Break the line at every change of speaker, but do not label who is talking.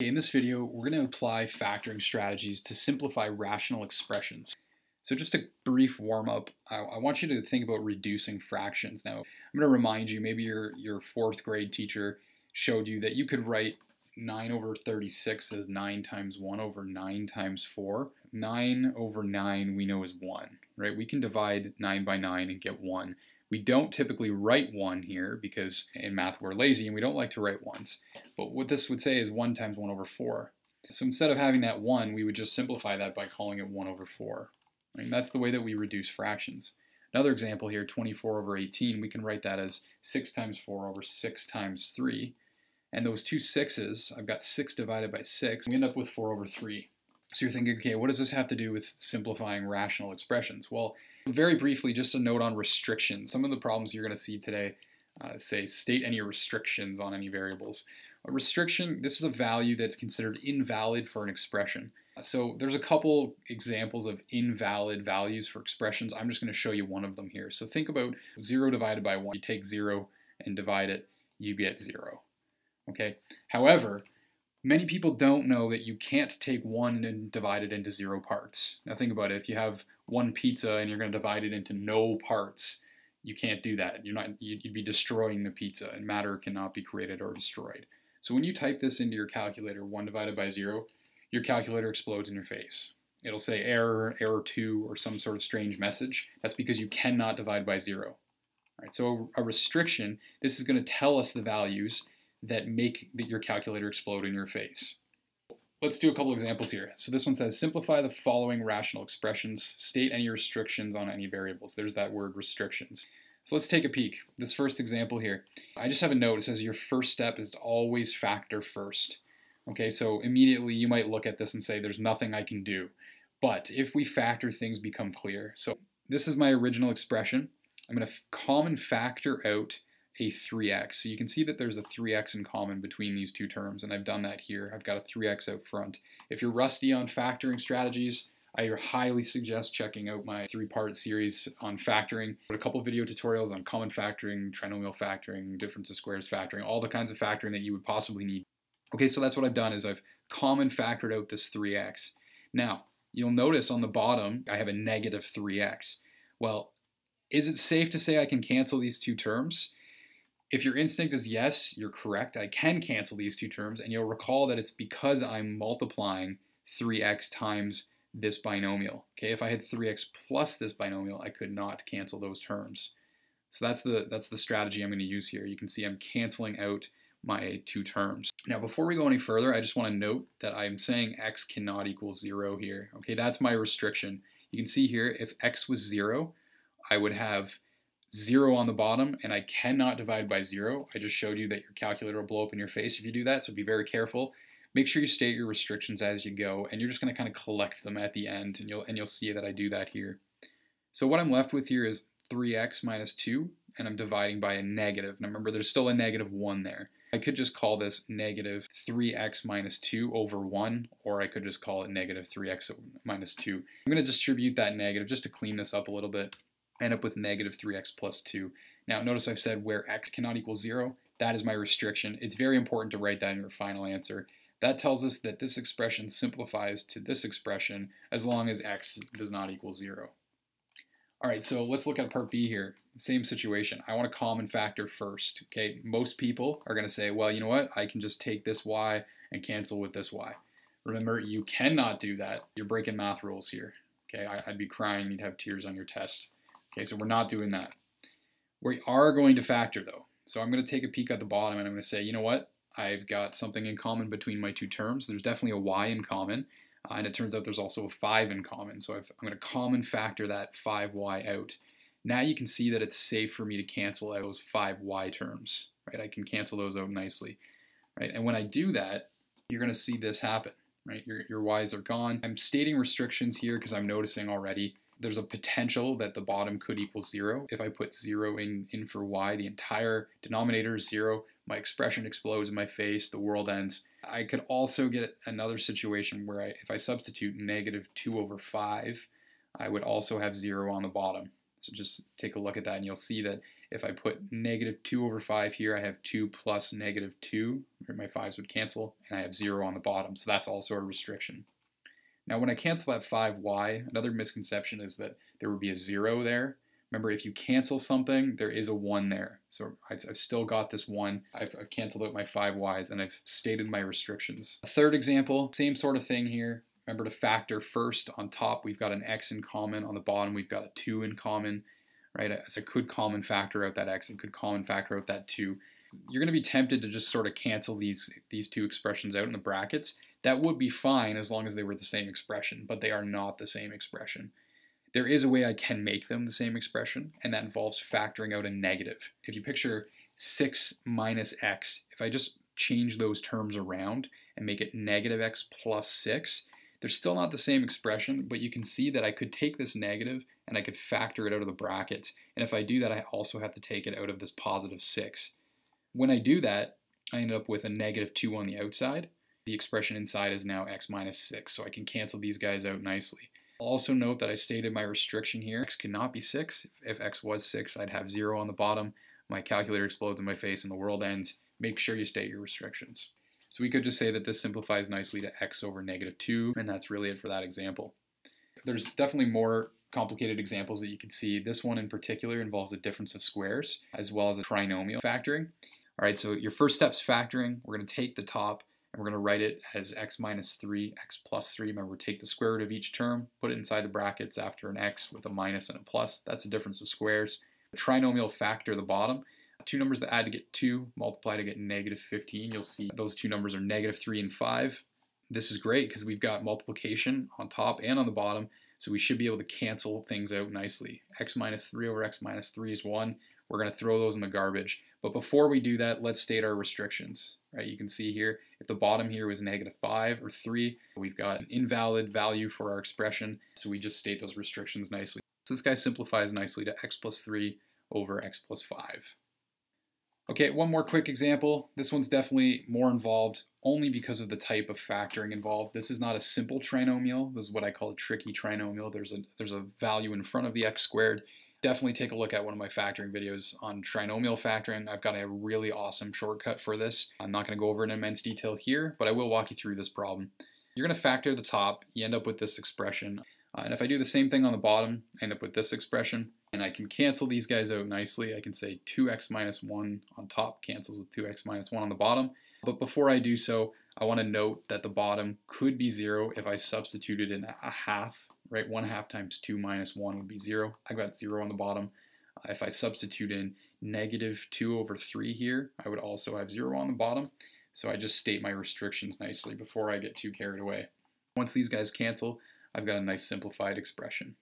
In this video, we're going to apply factoring strategies to simplify rational expressions. So just a brief warm-up, I, I, want you to think about reducing fractions. Now, I'm going to remind you, maybe your, your fourth grade teacher showed you that you could write 9 over 36 as 9 times 1 over 9 times 4. 9 over 9 we know is 1, right? We can divide 9 by 9 and get 1. We don't typically write 1 here because in math we're lazy and we don't like to write 1s. But what this would say is 1 times 1 over 4. So instead of having that 1, we would just simplify that by calling it 1 over 4. Right? that's the way that we reduce fractions. Another example here, 24 over 18, we can write that as 6 times 4 over 6 times 3. And those two sixes, I've got 6 divided by 6, we end up with 4 over 3. So you're thinking, okay, what does this have to do with simplifying rational expressions? Well, very briefly, just a note on restrictions. Some of the problems you're going to see today uh, say state any restrictions on any variables. A restriction, this is a value that's considered invalid for an expression. So there's a couple examples of invalid values for expressions. I'm just going to show you one of them here. So think about 0 divided by 1. You take 0 and divide it, you get 0. Okay. However, many people don't know that you can't take 1 and divide it into 0 parts. Now think about it. If you have one pizza and you're going to divide it into no parts, you can't do that. You're not you'd be destroying the pizza and matter cannot be created or destroyed. So when you type this into your calculator, 1 divided by 0, your calculator explodes in your face. It'll say error, error 2, or some sort of strange message. That's because you cannot divide by 0. All right, so a restriction, this is going to tell us the values that make your calculator explode in your face. Let's do a couple examples here. So this one says, simplify the following rational expressions, state any restrictions on any variables. There's that word restrictions. So let's take a peek. This first example here, I just have a note. It says your first step is to always factor first. Okay, so immediately you might look at this and say, there's nothing I can do. But if we factor, things become clear. So this is my original expression. I'm going to common factor out a 3x. So you can see that there's a 3x in common between these two terms, and I've done that here. I've got a 3x out front. If you're rusty on factoring strategies, I highly suggest checking out my three-part series on factoring. A couple video tutorials on common factoring, trinomial factoring, difference of squares factoring, all the kinds of factoring that you would possibly need Okay, so that's what I've done is I've common factored out this 3x. Now, you'll notice on the bottom I have a negative 3x. Well, is it safe to say I can cancel these two terms? If your instinct is yes, you're correct. I can cancel these two terms, and you'll recall that it's because I'm multiplying 3x times this binomial. Okay, if I had 3x plus this binomial, I could not cancel those terms. So that's the that's the strategy I'm going to use here. You can see I'm canceling out my two terms. Now before we go any further, I just want to note that I'm saying x cannot equal 0 here. Okay, that's my restriction. You can see here, if x was 0, I would have 0 on the bottom, and I cannot divide by 0. I just showed you that your calculator will blow up in your face if you do that, so be very careful. Make sure you state your restrictions as you go, and you're just going to kind of collect them at the end, and you'll, and you'll see that I do that here. So what I'm left with here is 3x minus 2, and I'm dividing by a negative. Now remember, there's still a negative 1 there. I could just call this negative 3x minus 2 over 1, or I could just call it negative 3x minus 2. I'm going to distribute that negative just to clean this up a little bit. End up with negative 3x plus 2. Now notice I've said where x cannot equal 0, that is my restriction. It's very important to write that in your final answer. That tells us that this expression simplifies to this expression as long as x does not equal 0. All right, so let's look at part B here. Same situation. I want a common factor first. Okay, most people are going to say, well, you know what? I can just take this y and cancel with this y. Remember, you cannot do that. You're breaking math rules here. Okay, I, would be crying. You'd have tears on your test. Okay, so we're not doing that. We are going to factor though. So I'm going to take a peek at the bottom and I'm going to say, you know what? I've got something in common between my two terms. There's definitely a y in common. Uh, and it turns out there's also a 5 in common. So i am going to common factor that 5y out. Now you can see that it's safe for me to cancel those 5y terms. Right? I can cancel those out nicely. Right? And when I do that, you're going to see this happen. Right? Your, your y's are gone. I'm stating restrictions here because I'm noticing already there's a potential that the bottom could equal 0. If I put 0 in, in for y, the entire denominator is 0. My expression explodes in my face. The world ends. I could also get another situation where I, if I substitute negative 2 over 5, I would also have 0 on the bottom. So just take a look at that and you'll see that If I put negative 2 over 5 here, I have 2 plus negative 2, my 5s would cancel, and I have 0 on the bottom, so that's also a restriction. Now when I cancel that 5y, another misconception is that there would be a 0 there. Remember, if you cancel something, there is a 1 there. So I've, I've still got this 1. I've, I've canceled out my 5y's, and I've stated my restrictions. A third example, same sort of thing here. Remember to factor first. On top, we've got an x in common. On the bottom, we've got a 2 in common. Right? Uh, so I could common factor out that x and could common factor out that 2. You're going to be tempted to just sort of cancel these, these two expressions out in the brackets. That would be fine as long as they were the same expression, but they are not the same expression. There is a way I can make them the same expression, and that involves factoring out a negative. If you picture 6 minus x, if I just change those terms around and make it negative x plus 6, they're still not the same expression, but you can see that I could take this negative and I could factor it out of the brackets. And if I do that, I also have to take it out of this positive 6. When I do that, I end up with a negative 2 on the outside. The expression inside is now x minus 6, so I can cancel these guys out nicely. Also note that I stated my restriction here. x cannot be 6. If x was 6, I'd have 0 on the bottom. My calculator explodes in my face and the world ends. Make sure you state your restrictions. So we could just say that this simplifies nicely to x over negative 2, and that's really it for that example. There's definitely more complicated examples that you can see. This one in particular involves a difference of squares, as well as a trinomial factoring. All right, so your first step's factoring. We're going to take the top, and we're going to write it as x minus 3, x plus 3. Remember, take the square root of each term, put it inside the brackets after an x with a minus and a plus. That's a difference of squares. The trinomial factor the bottom two numbers that add to get 2, multiply to get negative 15. You'll see those two numbers are negative 3 and 5. This is great because we've got multiplication on top and on the bottom, so we should be able to cancel things out nicely. x minus 3 over x minus 3 is 1. We're going to throw those in the garbage. But before we do that, let's state our restrictions. Right? You can see here, the bottom here was negative 5 or 3, we've got an invalid value for our expression, so we just state those restrictions nicely. So this guy simplifies nicely to x plus 3 over x plus 5. Okay, one more quick example. This one's definitely more involved only because of the type of factoring involved. This is not a simple trinomial. This is what I call a tricky trinomial. There's a, there's a value in front of the x squared. Definitely take a look at one of my factoring videos on trinomial factoring. I've got a really awesome shortcut for this. I'm not going to go over in immense detail here, but I will walk you through this problem. You're going to factor the top. You end up with this expression. Uh, and if I do the same thing on the bottom, I end up with this expression. And I can cancel these guys out nicely. I can say 2x minus 1 on top cancels with 2x minus 1 on the bottom. But before I do so, I want to note that the bottom could be 0 if I substituted in a half, right? 1 half times 2 minus 1 would be 0. I've got 0 on the bottom. Uh, if I substitute in negative 2 over 3 here, I would also have 0 on the bottom. So I just state my restrictions nicely before I get too carried away. Once these guys cancel, I've got a nice simplified expression.